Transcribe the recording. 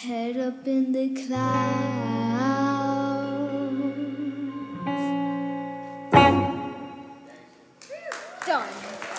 head up in the clouds. Done.